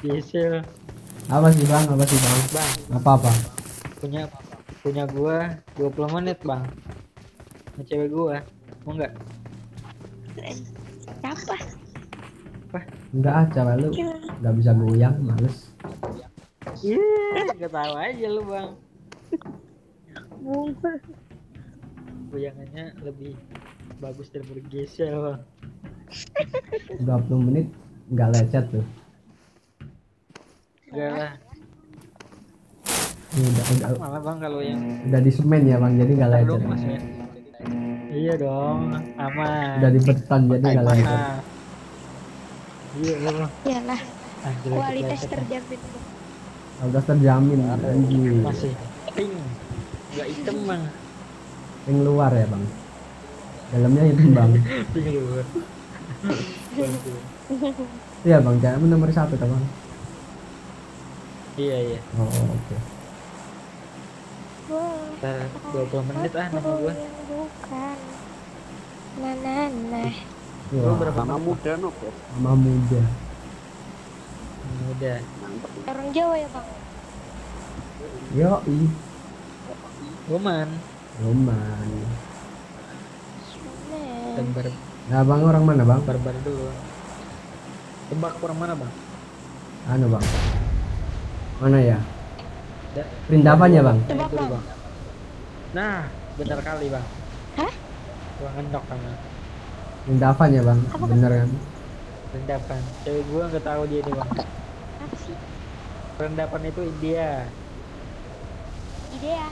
Diesel Apa sih bang? Apa sih bang? bang Apa apa? punya punya gua 20 menit bang sama cewek gua mau nggak Siapa? Enggak ah, cewek lu nggak bisa goyang, males. Iya, gak tahu aja lu bang. Goyangannya lebih bagus daripada gesel bang. 20 menit nggak lecet tuh. Enggak lah. Ini udah, udah, Malah bang kalau yang udah di semen ya bang, jadi nggak lecet. ya. Iya dong, aman. Udah di beton jadi nggak lecet. Iya lah bang. Iyalah, Ah, kualitas terjamin. Udah terjamin. Anjir. Masih pink, nggak hitam bang. Yang luar ya bang. Dalamnya itu bang. Pink luar. Iya bang, jangan nomor satu tuh bang. Iya iya. Oh oke. Wah, Ntar 20 menit ah nama gua. yang bukan. Nah, nah, nah. Wah, berapa Mama menit? muda no bro. sama muda. Udah. Mantep. Orang Jawa ya bang? Yo i, Roman. Roman. Mana? Dan bar Nah bang orang mana bang? barbar dulu. Tebak orang mana bang? Anu bang. Mana ya? Perindapannya bang. Nah, Tebak, Bang. bang. Nah, benar kali bang. Hah? Gua ngendok sama Perindapan ya bang. Bener kan? rendapan. Cewek gua nggak tahu dia ini bang. Apa sih? Rendapan itu India. Ide ya?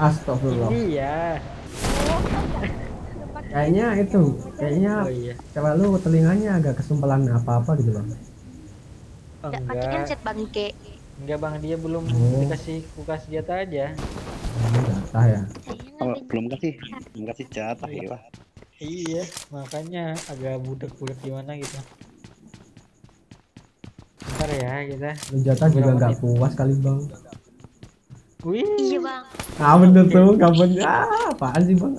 Astagfirullah. India. Oh, Kayaknya itu, kayaknya Oh iya. lu telinganya agak kesumpelan apa-apa gitu bang. Oh, Enggak handset bangke. Enggak bang, dia belum Oh. dikasih kulkas senjata aja. Jatah ya. Oh, belum kasih, belum kasih jatah ya. Wah. Iya, makanya agak budak-budak gimana gitu. Bentar ya kita. Lu jatah juga nggak puas kali bang. Wih. Iya bang. Ah bener tuh, kapan ah, apaan sih bang?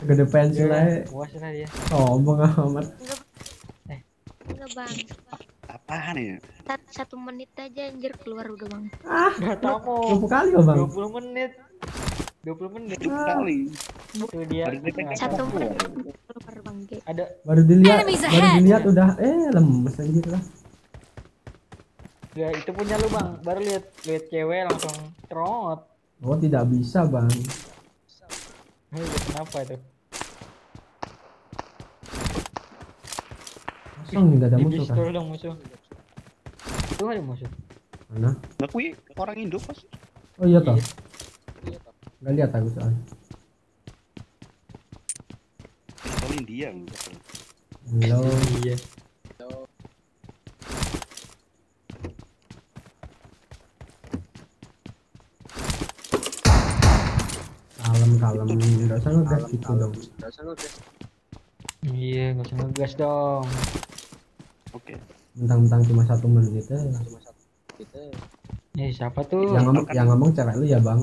Gede pensil aja. Puas lah dia. Sombong amat. Eh. Enggak bang. Apaan ya? Sat- Satu menit aja anjir keluar udah bang. Ah, Enggak tahu mau. berapa kali lo bang? 20 menit. 20 menit. Itu kali. Itu dia. Satu menit. Ada Baru dilihat, baru dilihat udah eh lemes anjir lah. ya itu punya lu bang. Baru lihat lihat cewek langsung trot. Oh tidak bisa bang. Hei, kenapa itu? Kosong nih gak ada Di musuh kan? pistol dong musuh. Itu ada musuh. Mana? Nah, kui orang Indo pas. Oh iya toh. Iya. Gak lihat aku soalnya. Pistol India. Halo. Iya. Kalem kalem. Gak usah ngegas gitu dong. Iya, nggak usah ngegas dong. Oke. Mentang-mentang cuma satu menit ya. Eh, siapa tuh? Yang ngomong, yang ngomong cewek lu ya bang.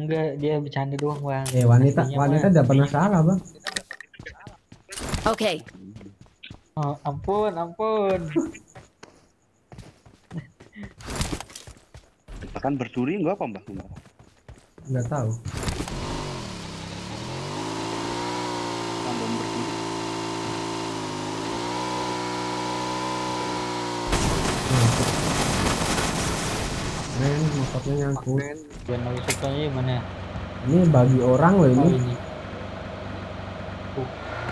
Enggak, dia bercanda doang, Bang. Eh wanita wanita tidak pernah salah bang. Okay. Oh, ampun, ampun. Akan berduri enggak apa mbak? Nggak tahu. Men, motornya nyangkut. Dan lagi sukanya gimana? Ini bagi orang loh Oh, ini. ini. Tuh,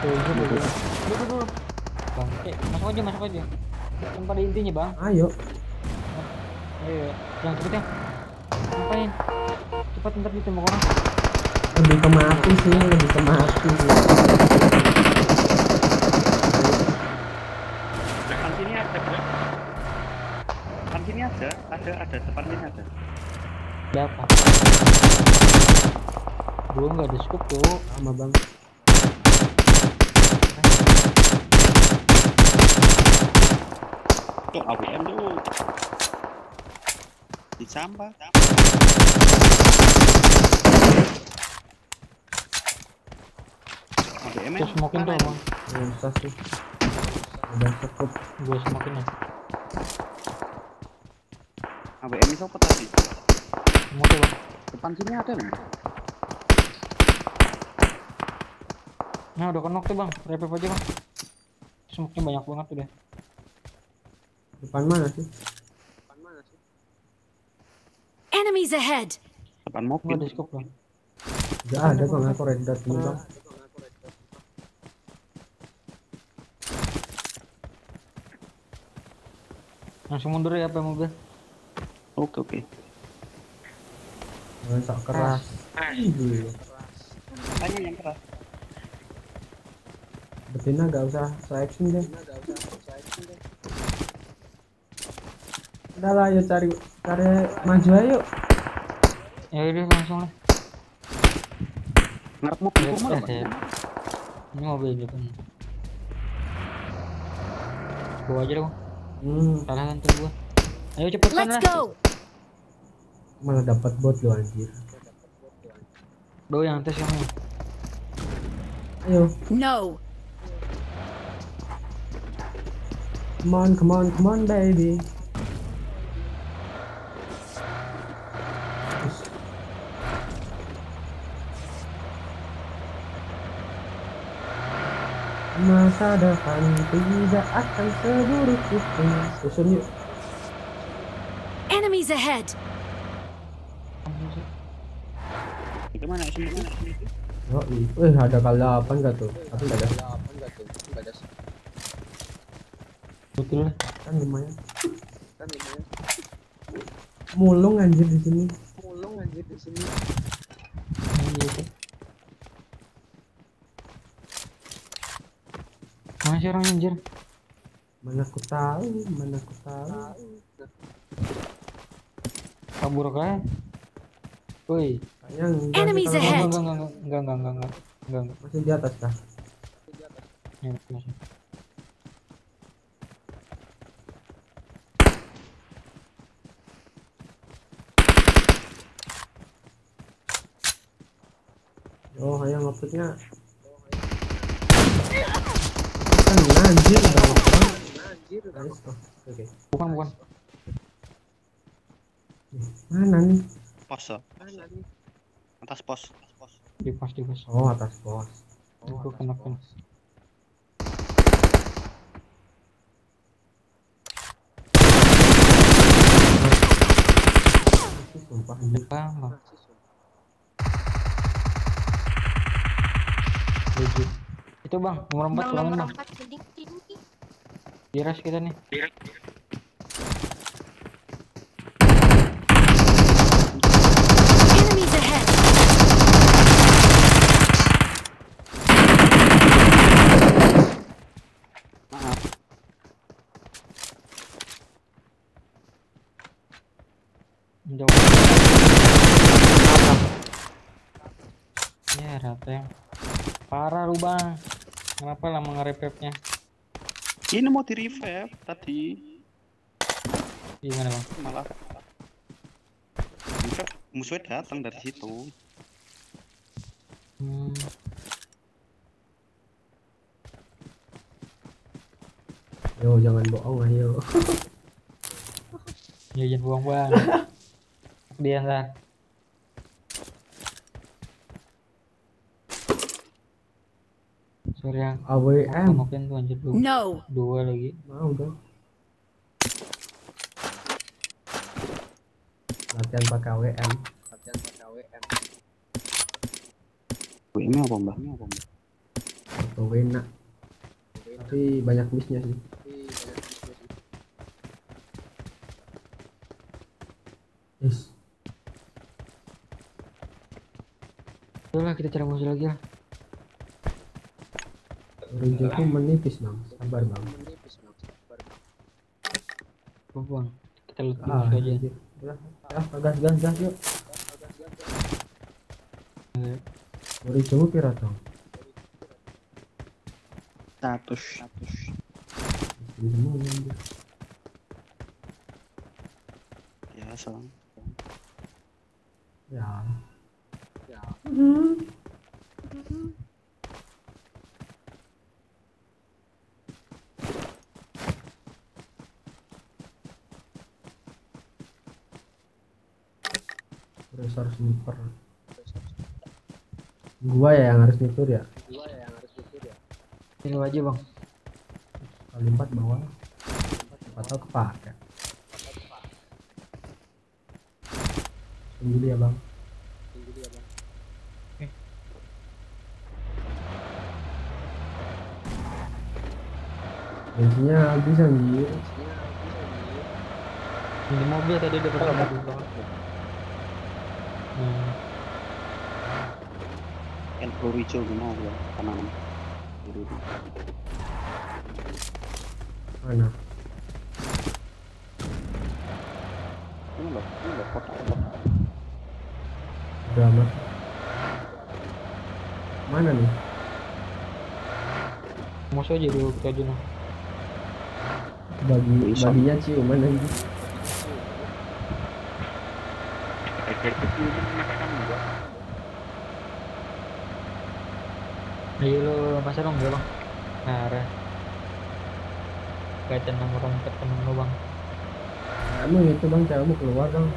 tuh, itu tuh. tuh. Tuh, tuh, tuh. Bang, eh, masuk aja, masuk aja. Kan pada intinya, Bang. Ayo. Ayo, yang cepet ya. Ngapain? Cepat ntar ditembak orang. Lebih ke mati sih, lebih ke mati sih. Depan sini ada. Depan sini ada, ada, ada. Depan sini ada. Berapa? Gua nggak ada scoop tuh. Sama bang. Tuh AWM tuh. Di sampah. Terus smoking tuh, Bang. Susah sih. Udah cukup. Gue semakin ya. AWM itu apa tadi Mau tuh bang. depan sini ada loh Nah udah kenok tuh bang. Repep aja bang. Smoke-nya banyak banget udah. Depan mana sih? Enemies ahead! depan mobil ada scope bang. Gak ada bang, aku red dot ini bang. Langsung mundur ya apa mobil. oke oke Jangan sok keras. Tanya yang keras Betina gak usah saya action deh. Udah lah, ayo cari cari maju ayo. Ya udah langsung lah. ngarep mobil Ya, rumah eh, ya. Ini mobil depan. Bawa aja dong. Hmm, Salah kan tuh gua. Ayo cepetan Let's lah. go! malah dapat bot lo anjir. Do yang atas yang Ayo, No! come on, come on, come on baby. Masa depan tidak akan seburuk itu. Susun yuk. Enemies ahead! gimana sih Oh, iya. Eh, ada kali 8 gak tuh? Tapi gak ada. Betul lah. Kan lumayan. Mulung anjir di sini. sih orang anjir? Mana aku tahu, mana aku tahu. Kabur kan? Woi. Enemies ahead. Enggak enggak enggak enggak enggak enggak enggak enggak. Masih di atas kah? Ya, oh, ayo maksudnya Bukan anjir Oke. Bukan bukan. Mana nih? Pos. So. Mana nih? Atas pos. Atas pos. Di pos di pos. Oh, atas pos. Oh, gua kena pos. Sumpah. Legit. Itu bang, nomor empat Bang, nomor empat geding tinggi. Di rush kita nih. Enemies ahead! maaf Jauh. Ya rata yang parah lu bang. Kenapa lama ngerepepnya? ini mau di revive tadi Gimana bang? malah revive musuhnya datang dari situ Hmm. Yo, jangan bohong ayo. Ya jangan buang bang. Dia ntar. Sorry yang AWM. mungkin tuh anjir dua, No! dua lagi. Mau dong. Latihan pakai AWM. Wih, ini apa mbak ini apa mbak Atau wena. Tapi banyak missnya sih. Yes. Udah lah kita cari musuh lagi lah rezekiku menipis bang sabar bang Bang, kita lihat ah, aja Ya, udah gas gas gas yuk Mari coba kira dong. Status. Status. Ya, salam. Ya. Ya. Mm -hmm. Mm -hmm. Semua anjir. biasa Ya. harus sniper gua ya yang harus nyetur ya. Ini aja bang. kali empat bawah. Siapa tahu kepake tunggu dia bang. Bensinnya habis anjir Ini mobil tadi udah pernah mobil bang. Hmm. Yang peluru hijau gimana ya? Kanan. Kiri. mana Ini loh, ini loh kotak kotak. udah mas mana nih Musuh aja dulu kita aja bagi baginya ciuman anjir Kayak gitu ini makan gua. Ayo lu masa dong bang. Arah. Kaitan nomor rompet temen lu bang. kamu itu bang kamu keluar dong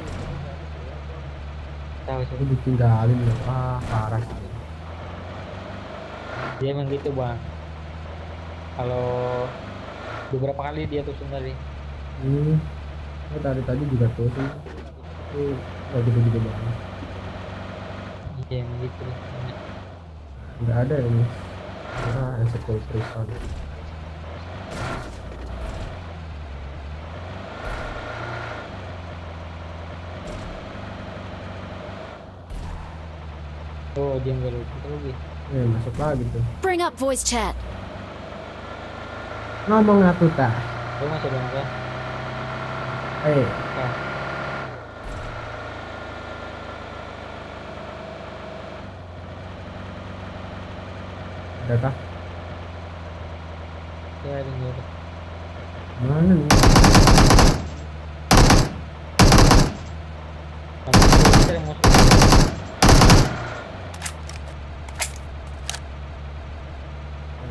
Tahu sih. ditinggalin loh ah parah sih Dia emang gitu bang. Kalau beberapa kali dia tuh sendiri. ini oh, dari tadi juga tuh sih itu gak gitu-gitu banget Iya emang gitu. nggak ada ini ah eksekul prison Oh dia nggak lucu lagi. eh masuk lagi tuh Bring up voice chat. ngomong aku tak Lu masih ada kan? eh Ah. Ada kah Ya ada ada. mana nih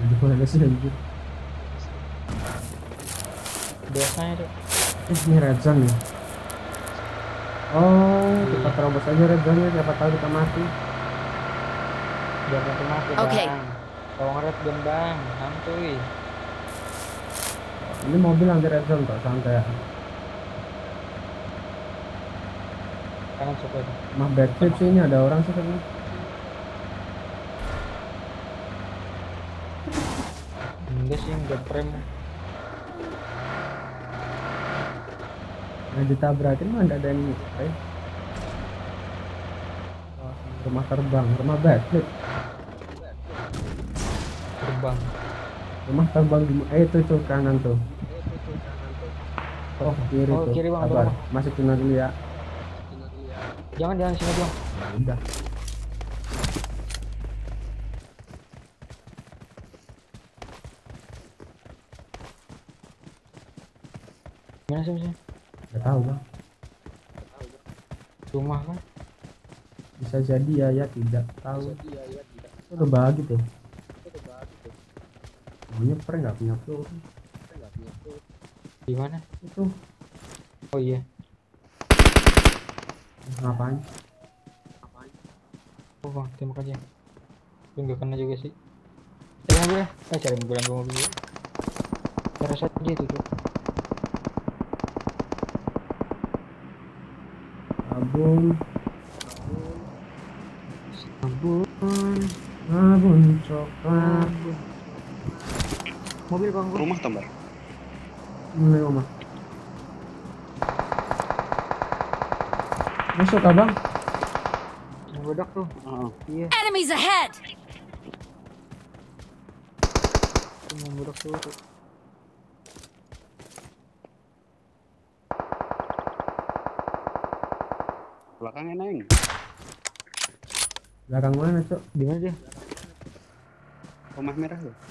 di mana sih anjir Biasanya tuh. eh ini red zone nih oh kita terobos aja red zone nya siapa tahu kita mati Biar nanti mati Oke. Kalau ngeret dong bang, santuy. ini mobil anti red zone kok santai Kanan tuh. mah backflip sih ini ada orang sih kayaknya Enggak sih, enggak prem. yang ditabrakin mah ada yang eh. Rumah terbang rumah backflip Terbang. rumah terbang di eh itu tuh kanan tuh. Oh kiri Oh, tuh. kiri, Bang, sabar. Masih tuna dulu ya. Jangan jangan sini bang. Ya udah. Gimana sih sih? nggak tahu bang. Rumah kan? bisa jadi ya ya tidak tahu. Itu udah bagi tuh punya prank nggak punya peluru Di mana? itu Oh iya. ngapain Oh bang, tembak aja. Tapi nggak kena juga sih. Cari mobil ya? Eh cari mobil yang mobil dulu. Terus aja itu tuh. sabun Sabun. sabun coklat Mobil bang. Rumah tambah. ini rumah masuk abang bodak tuh. Heeh. Iya, Enemies ahead! tuh. tuh. Belakangnya neng. belakang mana cok Di mana dia? Rumah merah tuh.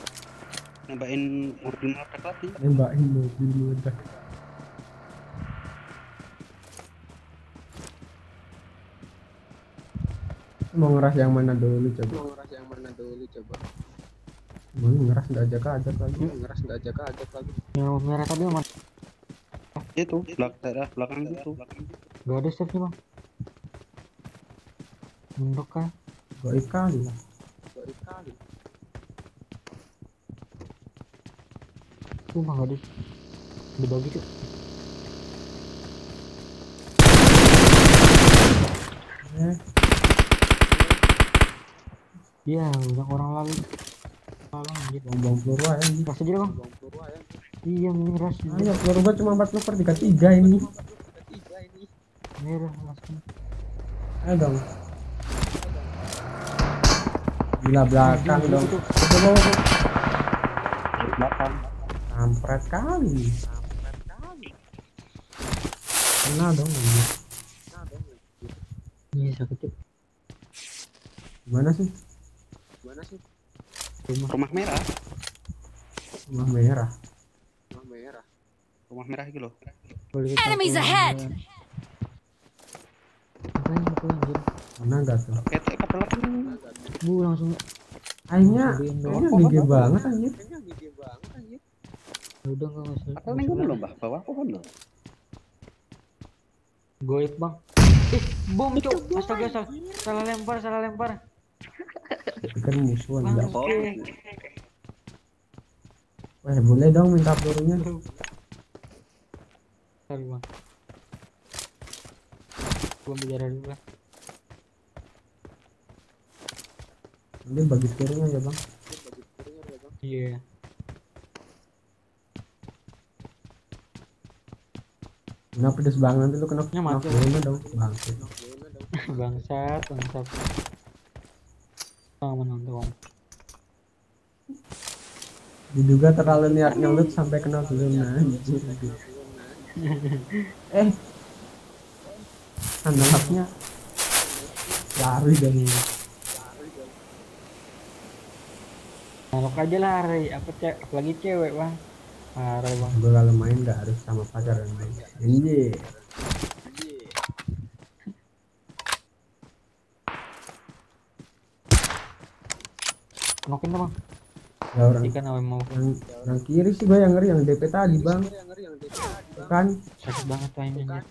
Nembakin mobil meledak tadi. nembakin mobil meledak mau ngeras yang mana dulu coba mau ngeras yang mana dulu coba mau ngeras nggak ajak ajak lagi mau ngeras nggak ajak ajak lagi Yang merah tadi aman. Itu belak daerah belakang itu. Gak ada nih bang. Mendok kan? Goib kali lah. Baru kali. Tuh mah gak di. Dibagi tuh. Eh, Iya, udah orang lalu. Lalu anjir. bom-bom peluru aja ini. Gas aja bang. Bang. Iya, miras. Ayo, peluru gua cuma 40 per 33 ini. Ketiga ini. Merah langsung. Ayo dong. Gila belakang dong. Coba, coba, coba. Kampret kali. Kena dong. Iya, sakit tuh. Gimana sih? Gimana sih? Rumah. rumah merah Rumah merah. Rumah merah. rumah merah gitu loh Enemies ahead. Ngapain itu anjir? Mana enggak tuh? ketek ke belakang Bu langsung doang. kayaknya gede banget anjir. Kayaknya gede banget anjir. Udah enggak usah. apa nih belum bah bawah pohon loh Goib bang. Eh, bom cok. Astaga, salah, salah lempar, salah lempar. Pikir musuh enggak. Bangke. Wah, boleh dong minta pelurunya. Sorry bang. Gua bicara dulu lah. Nanti bagi pelurunya aja, Bang. Bagi piringnya ya bang. Iya. Kena pedes banget nanti lu kena Nya kena mati. pelurunya dong. Bang. Gimana dong? bangsat, bangsat. Oh, menonton. Diduga terlalu niat ngelut sampai kena peluru anjir. eh. Analapnya lari dari Nalok aja lah, Ray. Apa cek, apalagi cewek bang. Parah bang. gue kalau main nggak harus sama pacar dan main anjir Nokin bang. ya orang Ikan apa mau yang yang kiri sih gue yang ngeri yang DP tadi bang Yang ngeri yang DP tadi. kan sakit banget ini anjir.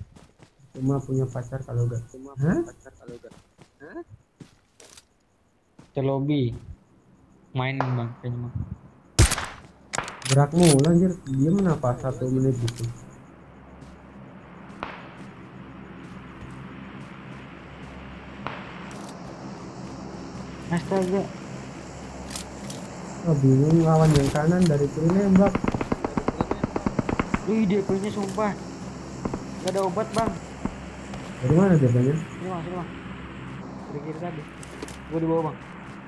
cuma punya pacar kalau gak Cuma Hah? pacar kalau enggak. Ke lobby. Mainin bang, kayaknya bang. Gerak mulu anjir dia kenapa satu menit gitu Astaga. oh bingung lawan yang kanan dari kiri nembak Wih, DP-nya sumpah. Gak ada obat bang. dari mana dia banyak Ini bang, sini bang. Dari kiri tadi. Gua di bawah bang.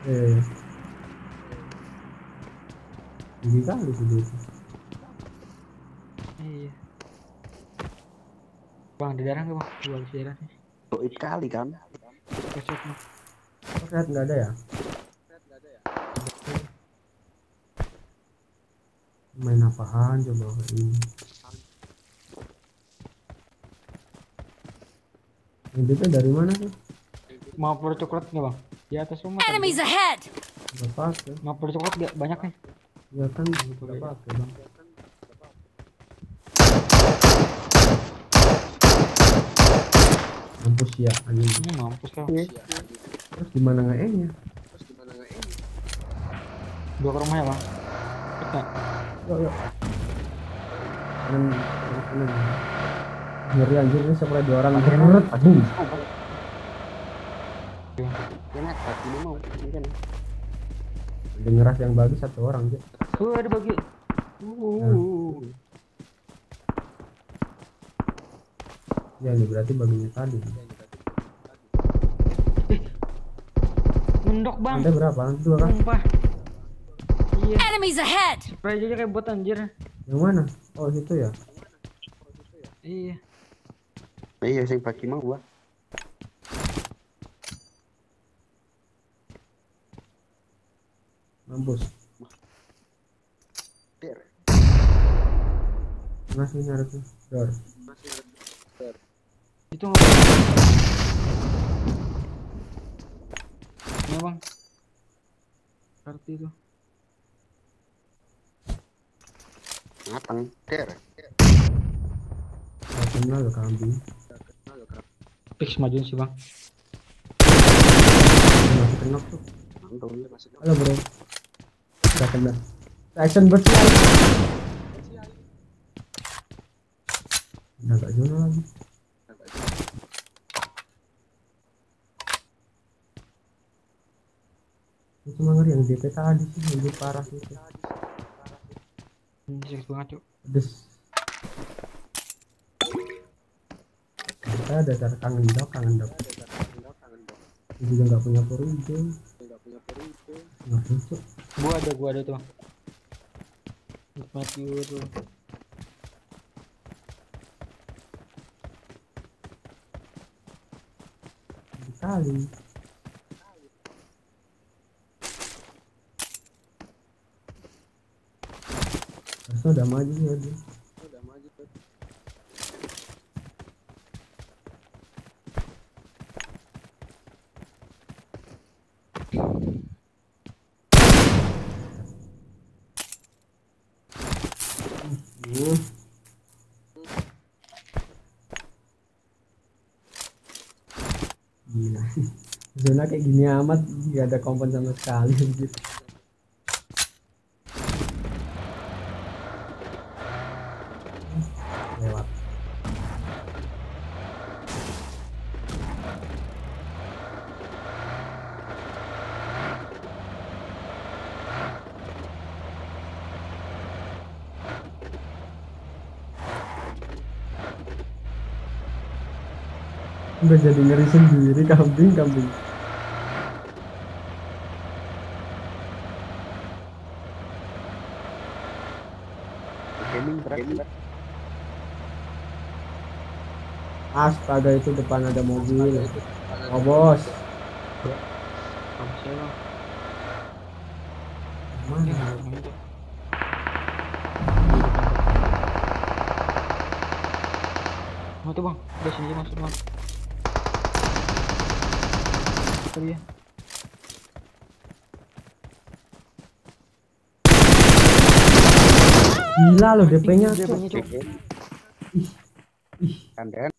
eh tinggi kali sih dia Iya. Bang, di darah nggak bang? Gua habis darah nih. Goib kali kan Kesek bang. nggak ada ya ada ya? main apaan coba ini DP dari mana sih Mau peluru coklat nggak bang? Di atas rumah. Enemies ahead! Gak pakai Mau peluru coklat nggak? Banyak nih. Ya kan gak pakai bang. Mampus ya anjing. Ini mampus kau. Iya. terus gimana nge nya Terus gimana enggak ini? Dua ke rumah ya bang. Kita. yuk yuk. Kanan kanan kanan. Ngeri anjir ini sebelah dua orang. Brrrt, aduh enak ini mau. Ini kan ada ngeras yang bagus satu orang aja Uh, ada bagi. Uh. ya ini berarti baginya tadi Mendok bang. anda berapa dua kan Sumpah. Iya. Enemies ahead! Spray aja kayak bot anjir. yang mana oh situ ya Iya. iya sing pagi mau gua mampus Der. ngasih harusnya dor Itu nggak. Iya bang. Kartu itu. matang der gak kenal lo kambing Fix majuin sih bang. tuh masih dong. halo bro. Udah kena. Action bersih udah gak zona lagi itu cuma ngeri yang DP tadi sih yang lebih parah gitu Hmm, serius banget cuk. Pedes. Kita dasar kangen dok kangen dok. Juga nggak punya perindo Enggak punya perindo. nggak cocok gua ada gua ada tuh Matthew tuh sekali harusnya udah maju ya dia tuh. Hmm. Gila. Zona kayak gini amat gak ada kompen sama sekali gitu. Udah jadi ngeri sendiri kambing kambing. Astaga itu depan ada mobil. Oh bos. kamu saya bang Mana? Ini nggak ada itu. Mau tuh bang, udah sini aja masuk bang. Tadi ya. Gila loh DP-nya. DP-nya, Cuk. Kanden.